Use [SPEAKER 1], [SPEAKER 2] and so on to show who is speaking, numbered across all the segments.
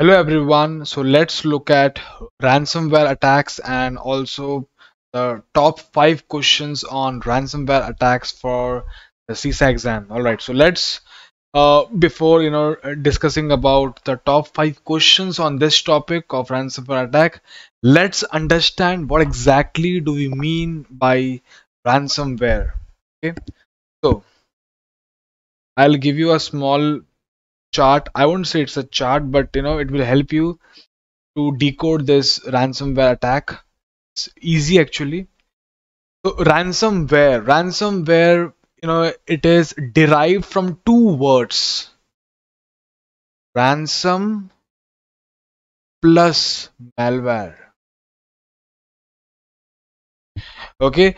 [SPEAKER 1] Hello everyone. So let's look at ransomware attacks and also the top five questions on ransomware attacks for the CISA exam. All right. So let's uh, before you know discussing about the top five questions on this topic of ransomware attack, let's understand what exactly do we mean by ransomware. Okay. So I'll give you a small chart. I won't say it's a chart, but you know, it will help you to decode this ransomware attack. It's easy actually. So ransomware, ransomware, you know, it is derived from two words. Ransom plus malware. Okay,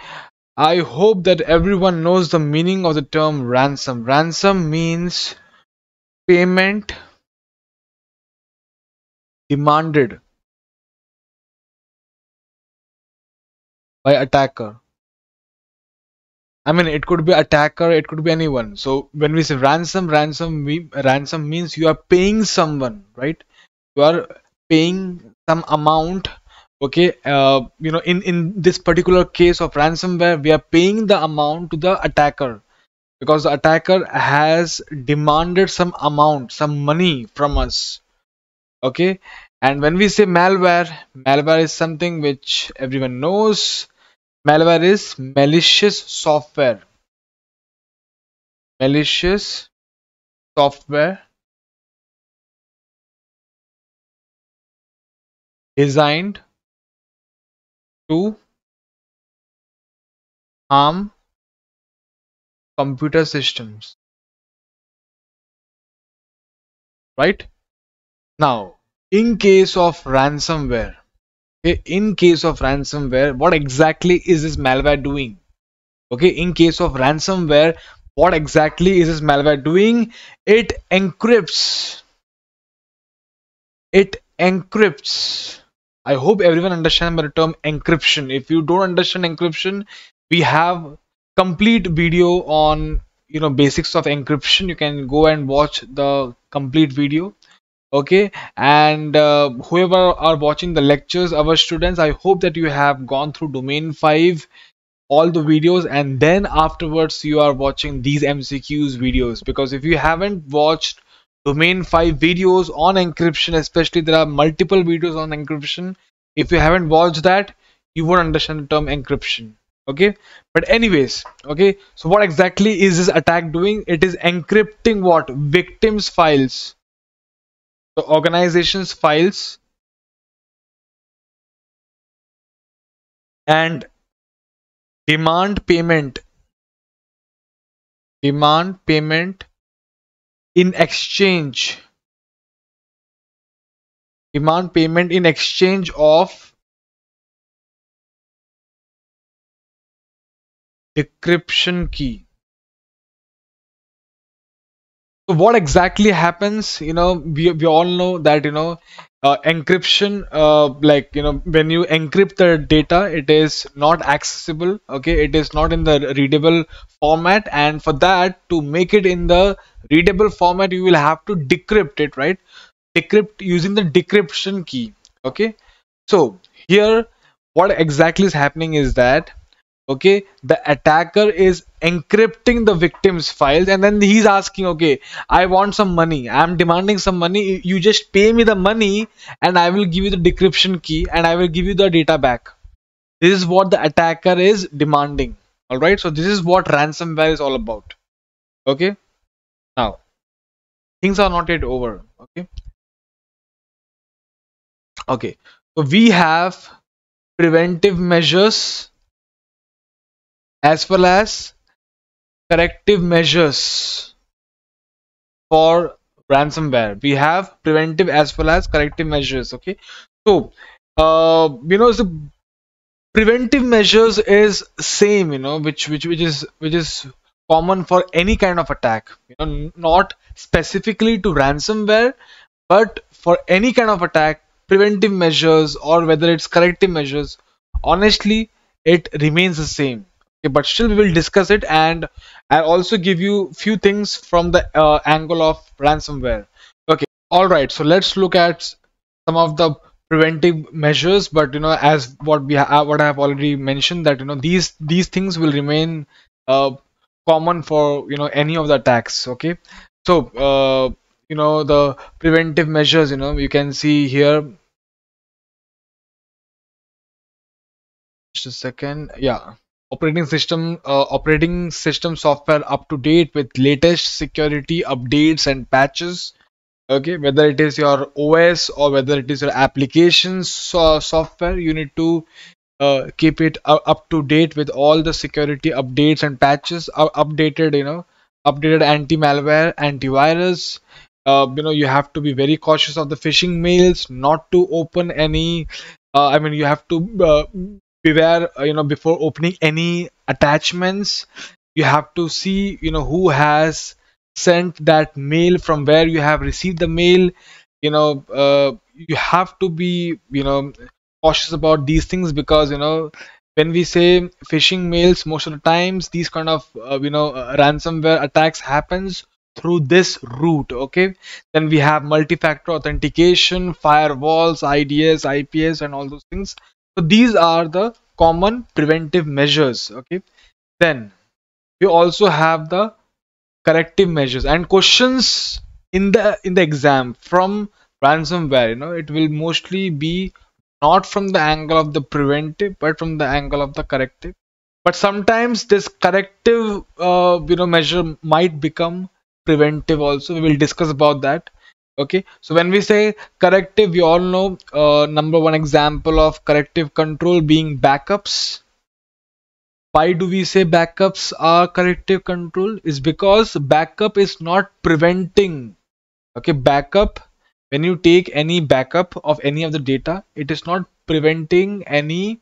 [SPEAKER 1] I hope that everyone knows the meaning of the term ransom. Ransom means payment demanded by attacker. I mean, it could be attacker, it could be anyone. So when we say ransom, ransom we, ransom means you are paying someone, right? You are paying some amount. Okay, uh, you know, in in this particular case of ransomware, we are paying the amount to the attacker because the attacker has demanded some amount some money from us. Okay? And when we say malware malware is something which everyone knows. Malware is malicious software. Malicious software designed to harm computer systems. Right? Now in case of ransomware okay in case of ransomware what exactly is this malware doing? Okay in case of ransomware what exactly is this malware doing? It encrypts. It encrypts. I hope everyone understands the term encryption. If you don't understand encryption we have complete video on you know basics of encryption. You can go and watch the complete video okay? And uh, whoever are watching the lectures our students i hope that you have gone through domain 5 all the videos and then afterwards you are watching these mcqs videos. Because if you haven't watched domain 5 videos on encryption especially there are multiple videos on encryption if you haven't watched that you won't understand the term encryption okay? But anyways okay? So what exactly is this attack doing? It is encrypting what? Victims files. The organization's files. And demand payment. Demand payment in exchange. Demand payment in exchange of decryption key. So what exactly happens you know we, we all know that you know uh, encryption uh, like you know when you encrypt the data it is not accessible okay? It is not in the readable format. And for that to make it in the readable format you will have to decrypt it right? Decrypt using the decryption key okay? So here what exactly is happening is that okay? The attacker is encrypting the victim's files and then he's asking okay i want some money. I'm demanding some money. You just pay me the money and i will give you the decryption key and i will give you the data back. This is what the attacker is demanding. All right so this is what ransomware is all about. Okay? Now things are not yet over. Okay? Okay. So we have preventive measures as well as corrective measures for ransomware. We have preventive as well as corrective measures okay? So uh you know the preventive measures is same you know which which which is which is common for any kind of attack you know not specifically to ransomware but for any kind of attack preventive measures or whether it's corrective measures honestly it remains the same okay, but still we will discuss it and I'll also give you few things from the uh, angle of ransomware. Okay all right so let's look at some of the preventive measures but you know as what we ha- what i have already mentioned that you know these these things will remain uh, common for you know any of the attacks okay? So uh, you know the preventive measures you know you can see here. Just a second. Yeah operating system uh, operating system software up to date with latest security updates and patches. Okay whether it is your os or whether it is your applications uh, software you need to uh, keep it up to date with all the security updates and patches uh, updated you know updated anti-malware antivirus. Uh, you know you have to be very cautious of the phishing mails not to open any uh, i mean you have to uh, beware uh, you know before opening any attachments you have to see you know who has sent that mail from where you have received the mail. You know uh, you have to be you know cautious about these things because you know when we say phishing mails most of the times these kind of uh, you know uh, ransomware attacks happens through this route okay? Then we have multi-factor authentication firewalls ids ips and all those things so these are the common preventive measures okay? Then we also have the corrective measures and questions in the in the exam from ransomware you know? It will mostly be not from the angle of the preventive but from the angle of the corrective. But sometimes this corrective uh, you know measure might become preventive also. We will discuss about that okay so when we say corrective we all know uh, number one example of corrective control being backups. Why do we say backups are corrective control? Is because backup is not preventing. Okay backup when you take any backup of any of the data it is not preventing any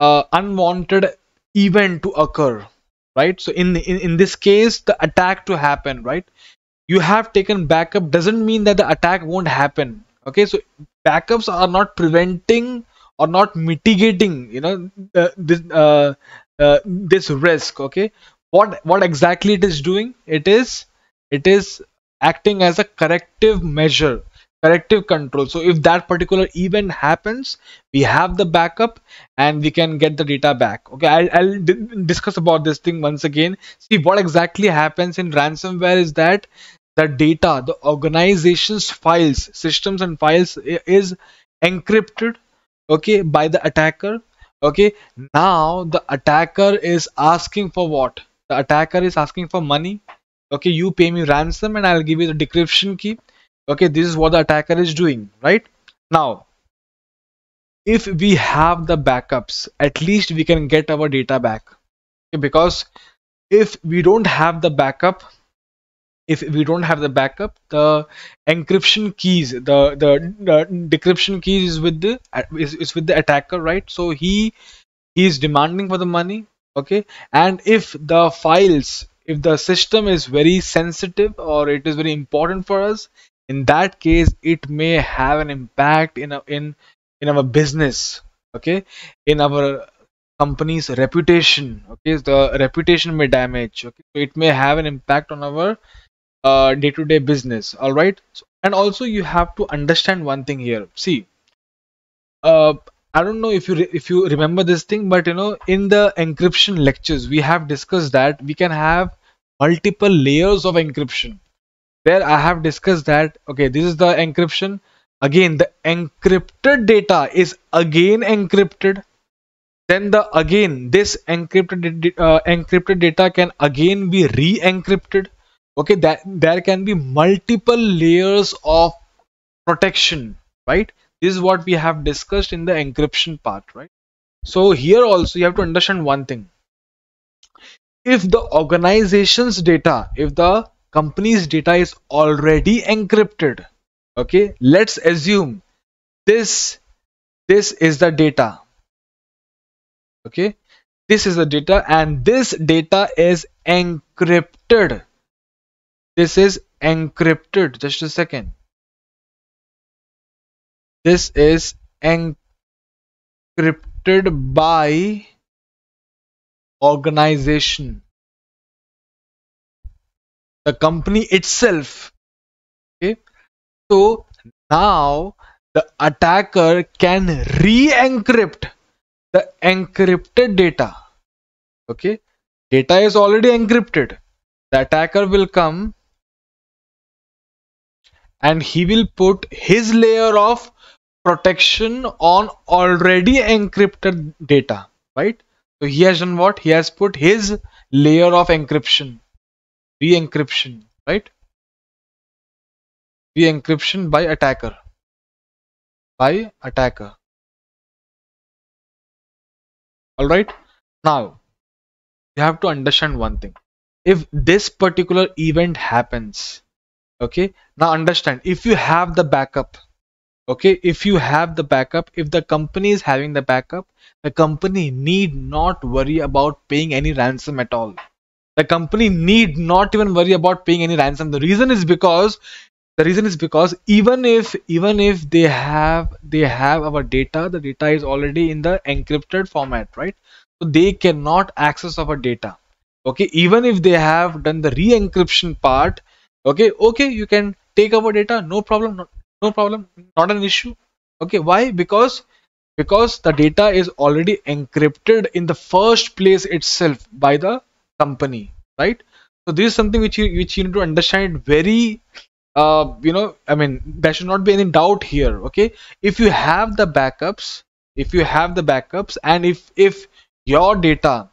[SPEAKER 1] uh, unwanted event to occur right? So in, in in this case the attack to happen right you have taken backup doesn't mean that the attack won't happen. Okay so backups are not preventing or not mitigating you know uh, this uh, uh, this risk okay? What what exactly it is doing? It is it is acting as a corrective measure corrective control. So if that particular event happens we have the backup and we can get the data back. Okay i'll, I'll discuss about this thing once again. See what exactly happens in ransomware is that the data the organization's files systems and files is encrypted okay by the attacker. Okay now the attacker is asking for what? The attacker is asking for money. Okay you pay me ransom and i'll give you the decryption key okay this is what the attacker is doing right? Now if we have the backups at least we can get our data back. Okay? because if we don't have the backup if we don't have the backup the encryption keys the the, the decryption keys is with the is, is with the attacker right? So he he is demanding for the money okay? And if the files if the system is very sensitive or it is very important for us in that case it may have an impact in a, in in our business okay? In our company's reputation okay? The reputation may damage okay? So it may have an impact on our uh, day-to-day business all right so, and also you have to understand one thing here. See uh, i don't know if you if you remember this thing but you know in the encryption lectures we have discussed that we can have multiple layers of encryption where I have discussed that okay this is the encryption. Again the encrypted data is again encrypted. Then the again this encrypted uh, encrypted data can again be re-encrypted. Okay that there can be multiple layers of protection right? This is what we have discussed in the encryption part right? So here also you have to understand one thing. If the organization's data if the company's data is already encrypted. Okay let's assume this this is the data. Okay this is the data and this data is encrypted. This is encrypted. Just a second. This is encrypted by organization the company itself okay So now the attacker can re-encrypt the encrypted data. Okay, data is already encrypted. The attacker will come and he will put his layer of protection on already encrypted data, right? So he has done what? He has put his layer of encryption, re-encryption, right? Re-encryption by attacker, by attacker. All right. Now you have to understand one thing. If this particular event happens, okay. Now understand. If you have the backup, okay if you have the backup if the company is having the backup the company need not worry about paying any ransom at all the company need not even worry about paying any ransom. The reason is because the reason is because even if even if they have they have our data the data is already in the encrypted format right? So they cannot access our data. Okay even if they have done the re-encryption part okay okay you can take our data no problem no problem not an issue. Okay why? Because because the data is already encrypted in the first place itself by the company right? So this is something which you which you need to understand very uh you know i mean there should not be any doubt here okay? If you have the backups if you have the backups and if if your data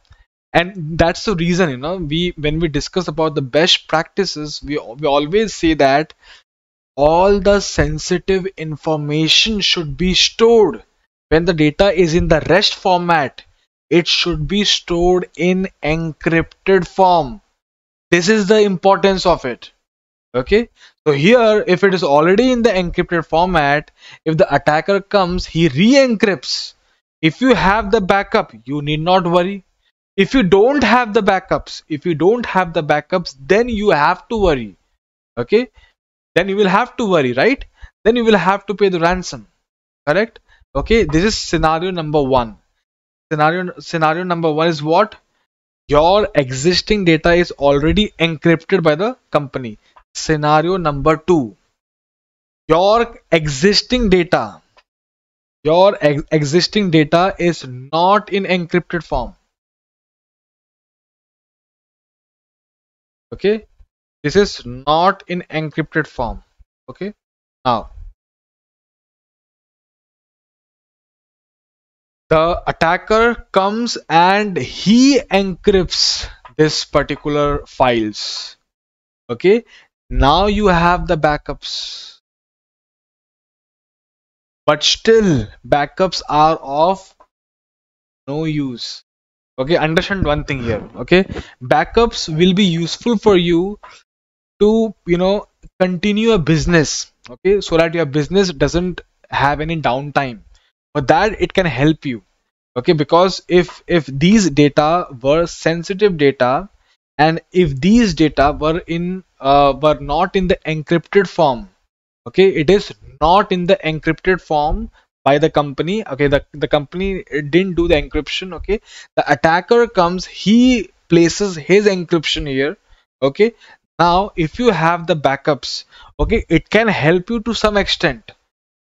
[SPEAKER 1] and that's the reason you know we when we discuss about the best practices we, we always say that all the sensitive information should be stored when the data is in the rest format it should be stored in encrypted form. This is the importance of it. Okay? So here if it is already in the encrypted format if the attacker comes he re-encrypts. If you have the backup you need not worry. If you don't have the backups if you don't have the backups then you have to worry. Okay? Then you will have to worry right? Then you will have to pay the ransom. Correct? Okay? This is scenario number one scenario scenario number one is what? Your existing data is already encrypted by the company. Scenario number two. Your existing data your ex existing data is not in encrypted form. Okay? This is not in encrypted form. Okay? Now the attacker comes and he encrypts this particular files. Okay? Now you have the backups. But still backups are of no use. Okay? Understand one thing here. Okay? Backups will be useful for you to you know continue a business. Okay? So that your business doesn't have any downtime but that it can help you. Okay because if if these data were sensitive data and if these data were in uh, were not in the encrypted form okay it is not in the encrypted form by the company okay the, the company didn't do the encryption okay. The attacker comes he places his encryption here okay. Now if you have the backups okay it can help you to some extent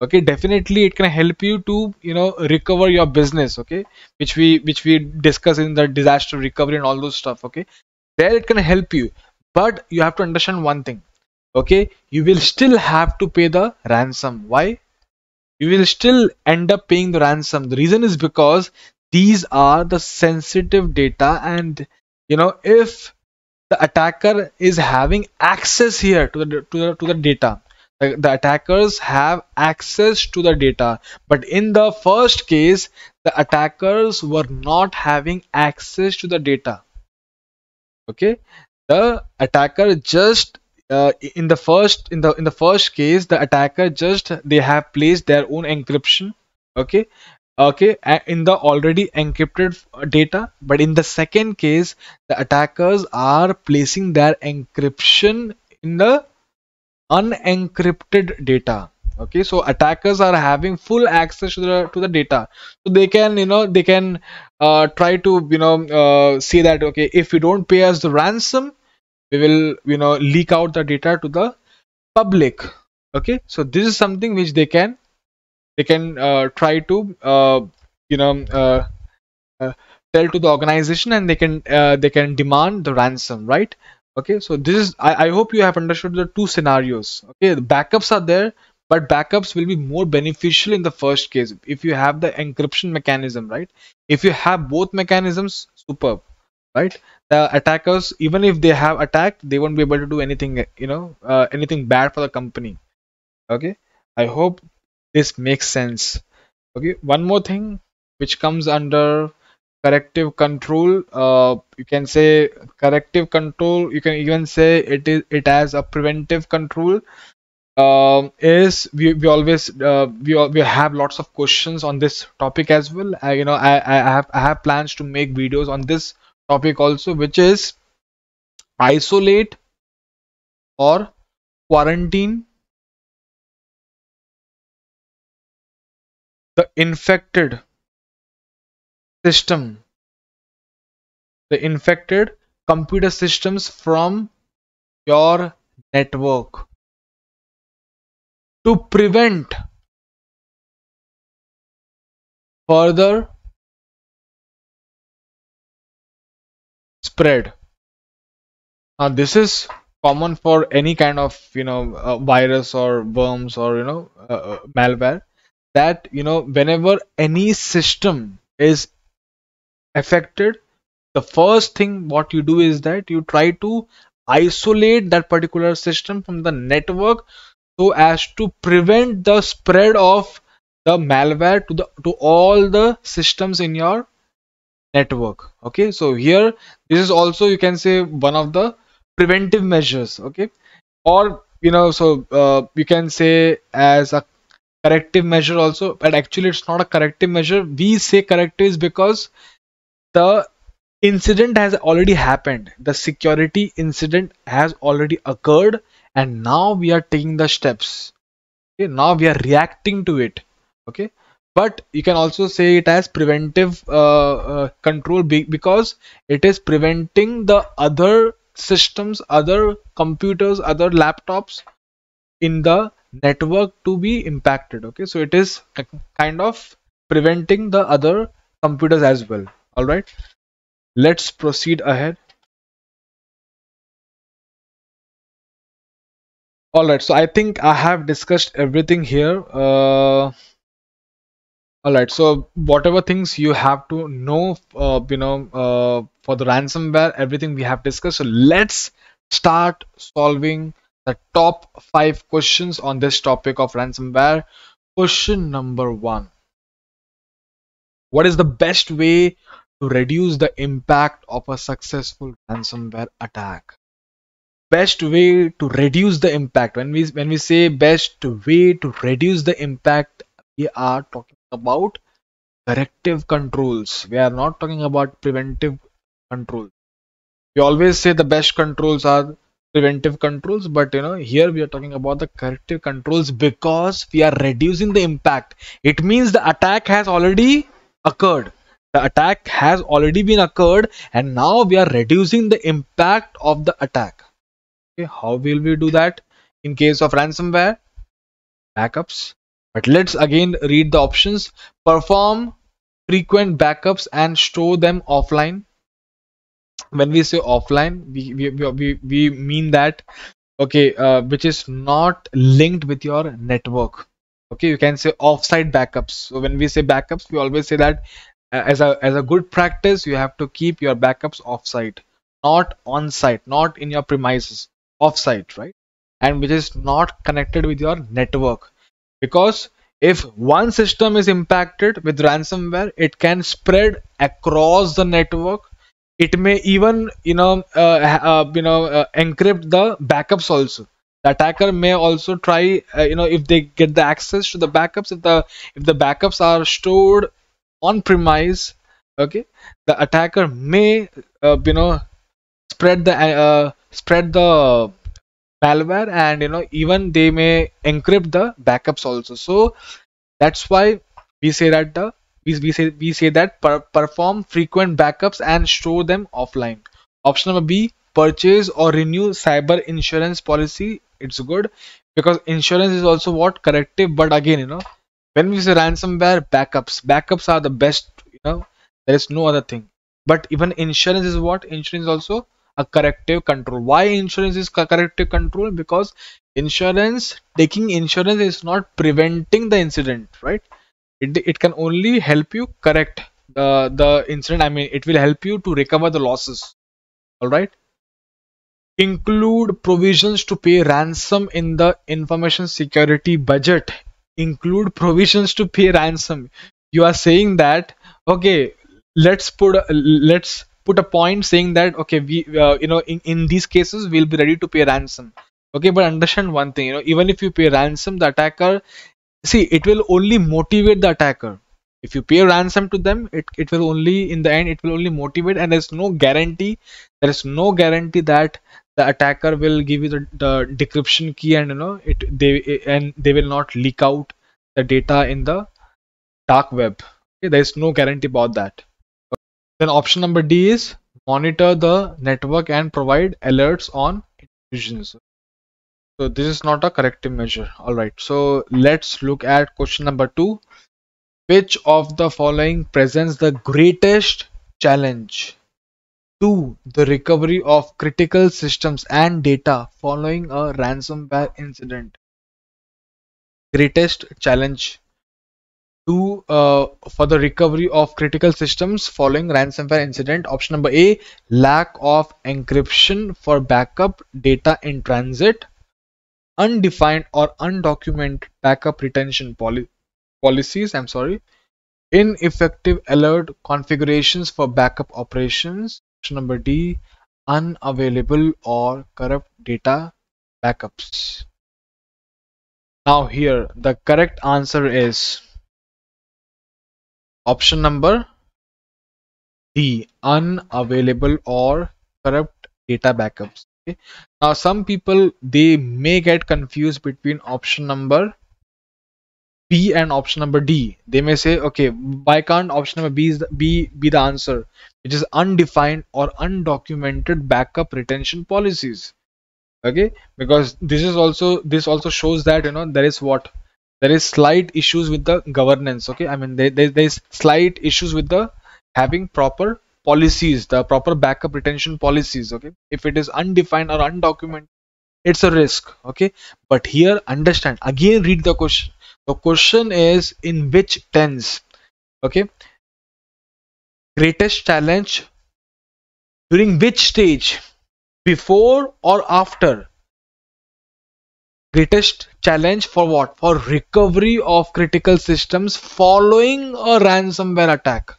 [SPEAKER 1] okay definitely it can help you to you know recover your business okay? Which we which we discuss in the disaster recovery and all those stuff okay? There it can help you but you have to understand one thing okay? You will still have to pay the ransom. Why? You will still end up paying the ransom. The reason is because these are the sensitive data and you know if the attacker is having access here to the to the, to the data the, attackers have access to the data but in the first case the attackers were not having access to the data. Okay? The attacker just uh, in the first in the in the first case the attacker just they have placed their own encryption. Okay? Okay? In the already encrypted data. But in the second case the attackers are placing their encryption in the unencrypted data. Okay so attackers are having full access to the to the data. So they can you know they can uh, try to you know uh, say that okay if you don't pay us the ransom we will you know leak out the data to the public. Okay so this is something which they can they can uh, try to uh, you know uh, uh, tell to the organization and they can uh, they can demand the ransom right okay so this is I, I hope you have understood the two scenarios. Okay the backups are there but backups will be more beneficial in the first case. If you have the encryption mechanism right? If you have both mechanisms superb right? The attackers even if they have attacked they won't be able to do anything you know uh, anything bad for the company. Okay i hope this makes sense. Okay one more thing which comes under corrective control uh, you can say corrective control you can even say it is it has a preventive control. Um, is we, we always uh, we, we have lots of questions on this topic as well. I, you know I, I have I have plans to make videos on this topic also which is isolate or quarantine the infected system the infected computer systems from your network to prevent further spread. Now this is common for any kind of you know uh, virus or worms or you know uh, uh, malware that you know whenever any system is affected the first thing what you do is that you try to isolate that particular system from the network so as to prevent the spread of the malware to the to all the systems in your network. Okay so here this is also you can say one of the preventive measures. Okay or you know so uh, you can say as a corrective measure also but actually it's not a corrective measure. We say corrective is because the incident has already happened. The security incident has already occurred and now we are taking the steps. Okay now we are reacting to it. Okay but you can also say it as preventive uh, uh, control because it is preventing the other systems other computers other laptops in the network to be impacted. Okay so it is kind of preventing the other computers as well all right let's proceed ahead. All right so i think i have discussed everything here. Uh, all right so whatever things you have to know uh, you know uh, for the ransomware everything we have discussed. So let's start solving the top five questions on this topic of ransomware. Question number one. What is the best way to reduce the impact of a successful ransomware attack. Best way to reduce the impact when we when we say best way to reduce the impact we are talking about corrective controls. We are not talking about preventive controls. We always say the best controls are preventive controls but you know here we are talking about the corrective controls because we are reducing the impact. It means the attack has already occurred the attack has already been occurred and now we are reducing the impact of the attack. Okay how will we do that in case of ransomware? Backups. But let's again read the options. Perform frequent backups and store them offline. When we say offline we we, we, we mean that okay uh, which is not linked with your network. Okay you can say offsite backups. So when we say backups we always say that as a as a good practice you have to keep your backups offsite not on site not in your premises offsite right? And which is not connected with your network. Because if one system is impacted with ransomware it can spread across the network. It may even you know uh, uh, you know uh, encrypt the backups also. The attacker may also try uh, you know if they get the access to the backups if the if the backups are stored on premise okay the attacker may uh, you know spread the uh, spread the malware and you know even they may encrypt the backups also. So that's why we say that the we, we say we say that per, perform frequent backups and store them offline. Option number b purchase or renew cyber insurance policy. It's good because insurance is also what? Corrective but again you know when we say ransomware backups. Backups are the best you know there is no other thing. But even insurance is what? Insurance is also a corrective control. Why insurance is corrective control? Because insurance taking insurance is not preventing the incident right? It, it can only help you correct the the incident. I mean it will help you to recover the losses. All right? Include provisions to pay ransom in the information security budget include provisions to pay ransom. You are saying that okay let's put a, let's put a point saying that okay we uh, you know in, in these cases we'll be ready to pay ransom. Okay but understand one thing you know even if you pay ransom the attacker see it will only motivate the attacker. If you pay ransom to them it, it will only in the end it will only motivate and there's no guarantee there is no guarantee that the attacker will give you the, the decryption key and you know it they and they will not leak out the data in the dark web. Okay there is no guarantee about that. Then option number d is monitor the network and provide alerts on intrusions so this is not a corrective measure. All right. So let's look at question number two. Which of the following presents the greatest challenge to the recovery of critical systems and data following a ransomware incident? Greatest challenge to uh, for the recovery of critical systems following ransomware incident. Option number a lack of encryption for backup data in transit. Undefined or undocumented backup retention policy policies i'm sorry. Ineffective alert configurations for backup operations option number d unavailable or corrupt data backups. Now here the correct answer is option number d unavailable or corrupt data backups. Okay. Now some people they may get confused between option number B and option number D. They may say, okay, why can't option number B is the, B be the answer, which is undefined or undocumented backup retention policies. Okay, because this is also this also shows that you know there is what there is slight issues with the governance. Okay, I mean there, there there's slight issues with the having proper policies, the proper backup retention policies. Okay, if it is undefined or undocumented, it's a risk. Okay, but here understand again, read the question the question is in which tense? Okay. Greatest challenge? During which stage? Before or after? Greatest challenge for what? For recovery of critical systems following a ransomware attack.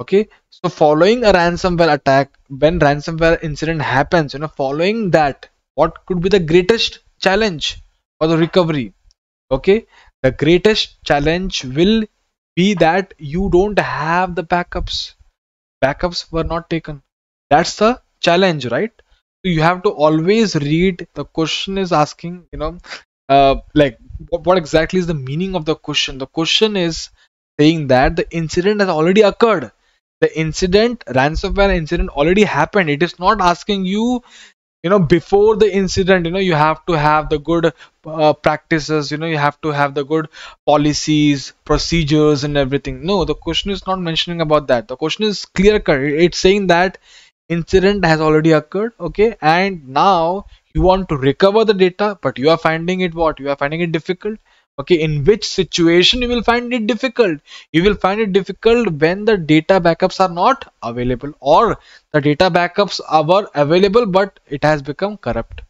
[SPEAKER 1] Okay. So following a ransomware attack when ransomware incident happens you know following that what could be the greatest challenge for the recovery okay? The greatest challenge will be that you don't have the backups. Backups were not taken. That's the challenge right? So you have to always read the question is asking you know uh, like what exactly is the meaning of the question? The question is saying that the incident has already occurred. The incident ransomware incident already happened. It is not asking you you know before the incident you know you have to have the good uh, practices you know you have to have the good policies procedures and everything. No the question is not mentioning about that. The question is clear cut. It's saying that incident has already occurred okay? And now you want to recover the data but you are finding it what? You are finding it difficult okay in which situation you will find it difficult? You will find it difficult when the data backups are not available or the data backups are available but it has become corrupt.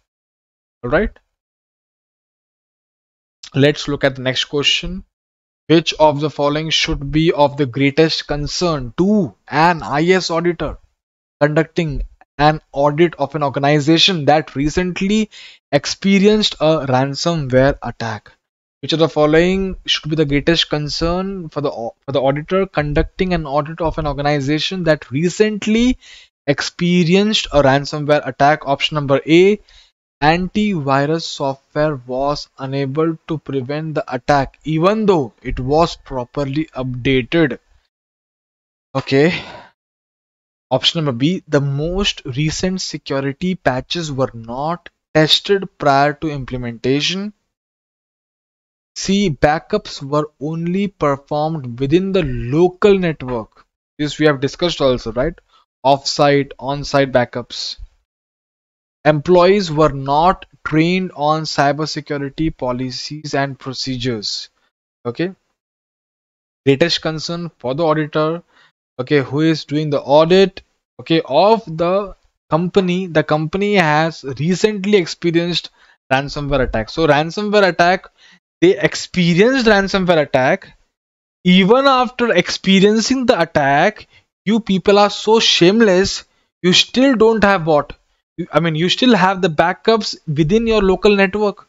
[SPEAKER 1] All right let's look at the next question. Which of the following should be of the greatest concern to an IS auditor conducting an audit of an organization that recently experienced a ransomware attack which of the following should be the greatest concern for the for the auditor conducting an audit of an organization that recently experienced a ransomware attack? Option number A antivirus software was unable to prevent the attack even though it was properly updated. Okay. Option number B the most recent security patches were not tested prior to implementation. C. Backups were only performed within the local network. This we have discussed also, right? Off-site, on-site backups. Employees were not trained on cybersecurity policies and procedures. Okay. Greatest concern for the auditor, okay, who is doing the audit, okay, of the company. The company has recently experienced ransomware attack. So ransomware attack, they experienced ransomware attack. Even after experiencing the attack, you people are so shameless. You still don't have what I mean, you still have the backups within your local network.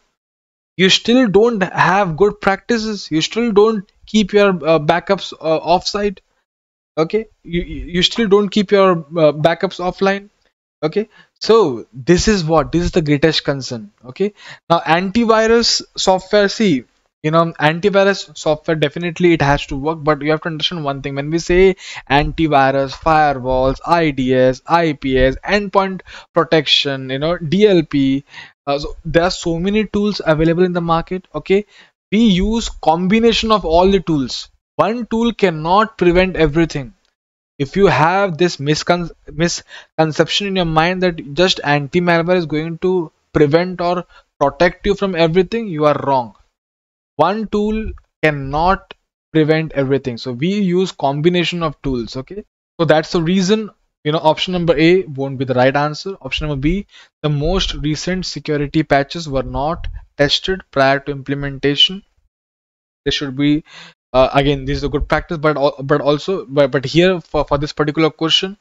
[SPEAKER 1] You still don't have good practices. You still don't keep your uh, backups uh, offsite. Okay, you you still don't keep your uh, backups offline. Okay, so this is what this is the greatest concern. Okay, now antivirus software. See, you know antivirus software definitely it has to work but you have to understand one thing when we say antivirus firewalls ids ips endpoint protection you know dlp uh, so there are so many tools available in the market okay we use combination of all the tools one tool cannot prevent everything if you have this miscon misconception in your mind that just anti-malware is going to prevent or protect you from everything you are wrong. One tool cannot prevent everything. So we use combination of tools okay? So that's the reason you know option number a won't be the right answer. Option number b the most recent security patches were not tested prior to implementation. They should be uh, again this is a good practice but but also but, but here for, for this particular question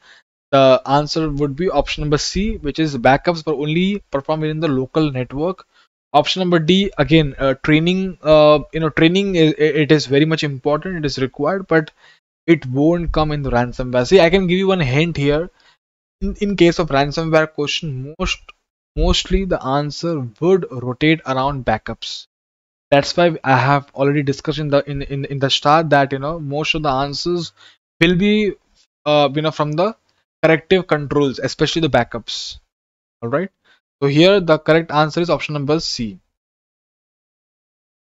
[SPEAKER 1] the answer would be option number c which is backups were only performed in the local network. Option number d again uh, training uh, you know training is, it is very much important it is required but it won't come in the ransomware. See i can give you one hint here. In, in case of ransomware question most mostly the answer would rotate around backups that's why i have already discussed in the in in, in the start that you know most of the answers will be uh, you know from the corrective controls especially the backups all right so here the correct answer is option number C.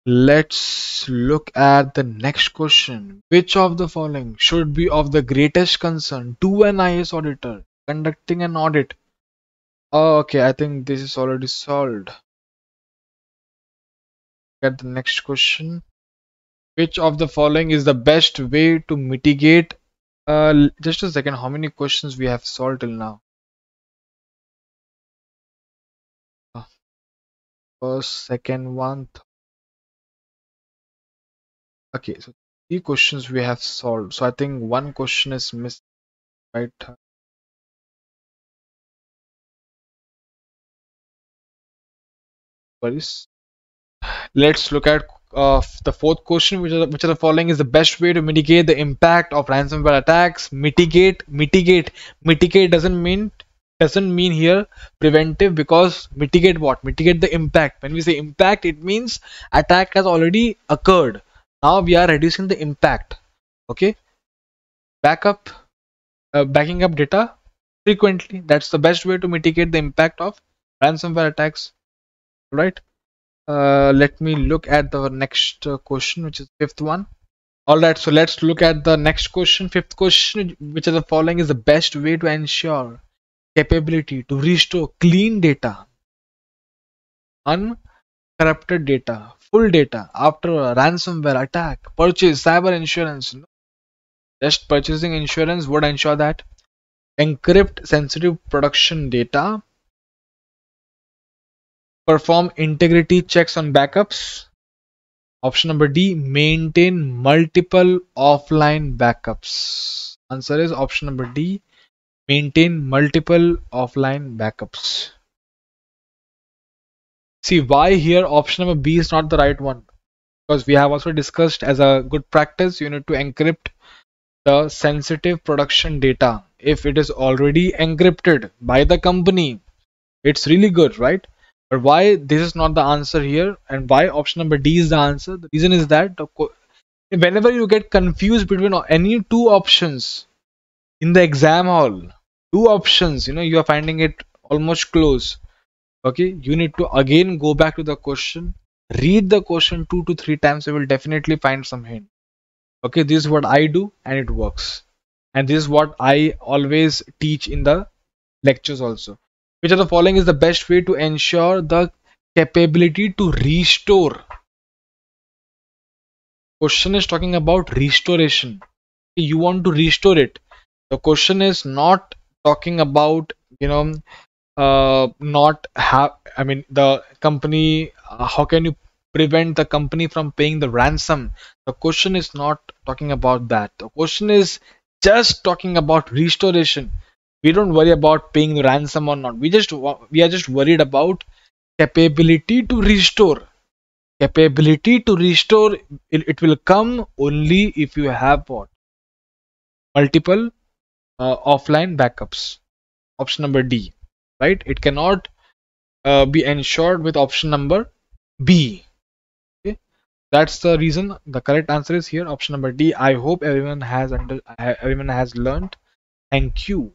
[SPEAKER 1] Let's look at the next question. Which of the following should be of the greatest concern to an IS auditor conducting an audit? Oh, okay, I think this is already solved. Get the next question. Which of the following is the best way to mitigate? Uh, just a second, how many questions we have solved till now? first second one okay so three questions we have solved so i think one question is missed right let's look at uh, the fourth question which are, which are the following is the best way to mitigate the impact of ransomware attacks. Mitigate mitigate. Mitigate doesn't mean doesn't mean here preventive because mitigate what? Mitigate the impact. When we say impact it means attack has already occurred. Now we are reducing the impact. Okay? Backup uh, backing up data frequently. That's the best way to mitigate the impact of ransomware attacks. Right uh, let me look at the next uh, question which is fifth one. All right so let's look at the next question. Fifth question which is the following is the best way to ensure capability to restore clean data, uncorrupted data, full data after a ransomware attack, purchase cyber insurance. Just purchasing insurance would ensure that encrypt sensitive production data, perform integrity checks on backups. Option number D, maintain multiple offline backups. Answer is option number D, Maintain multiple offline backups. See why here option number B is not the right one because we have also discussed as a good practice you need to encrypt the sensitive production data if it is already encrypted by the company it's really good right but why this is not the answer here and why option number D is the answer? The reason is that whenever you get confused between any two options in the exam hall two options you know you are finding it almost close. Okay you need to again go back to the question read the question two to three times you will definitely find some hint. Okay this is what i do and it works. And this is what i always teach in the lectures also which of the following is the best way to ensure the capability to restore? Question is talking about restoration. You want to restore it the question is not talking about you know uh, not have i mean the company uh, how can you prevent the company from paying the ransom? The question is not talking about that. The question is just talking about restoration we don't worry about paying the ransom or not. We just we are just worried about capability to restore. Capability to restore it, it will come only if you have what? Multiple uh, offline backups. Option number d right? It cannot uh, be ensured with option number b. Okay? That's the reason the correct answer is here. Option number d i hope everyone has under everyone has learned. Thank you